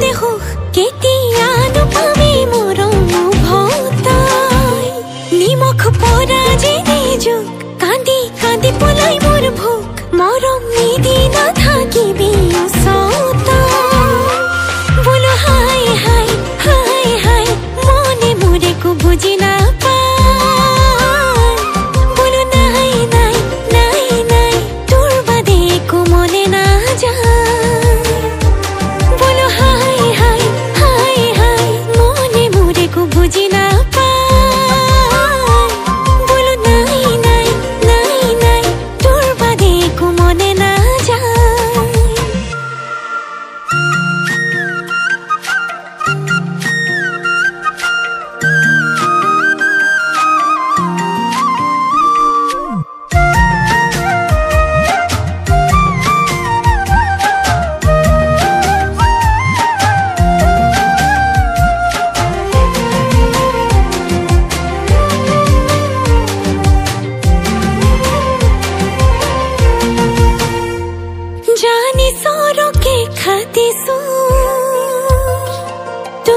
দেহুক কেতিয়ানো পাবি মোর নিমখ পরাজি নিজুক কান্দি কান্দি পলাই মোর ভুক মরম নিদি না থাকিবি বুঝি না পাই নাই নাই নাই তোর বাদে কোমলে না যায় মোরে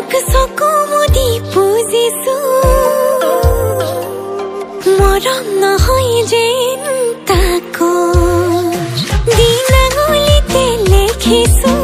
চকু সকমদি পুজিছো মৰম নহয় যেন তাকো দিনাগুলিতে লেখিছো